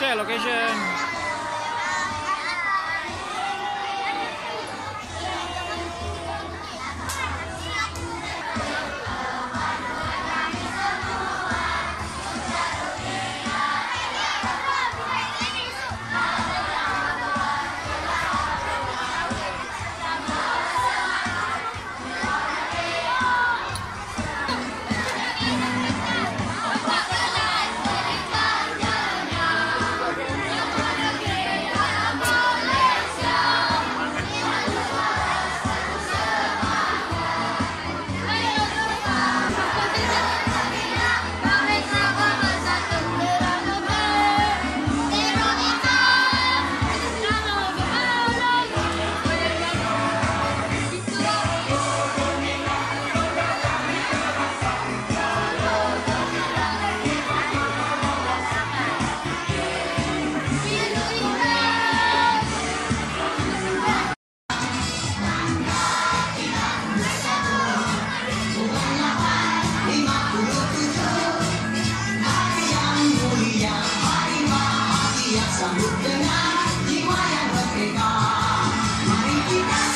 Okay, location. Yeah.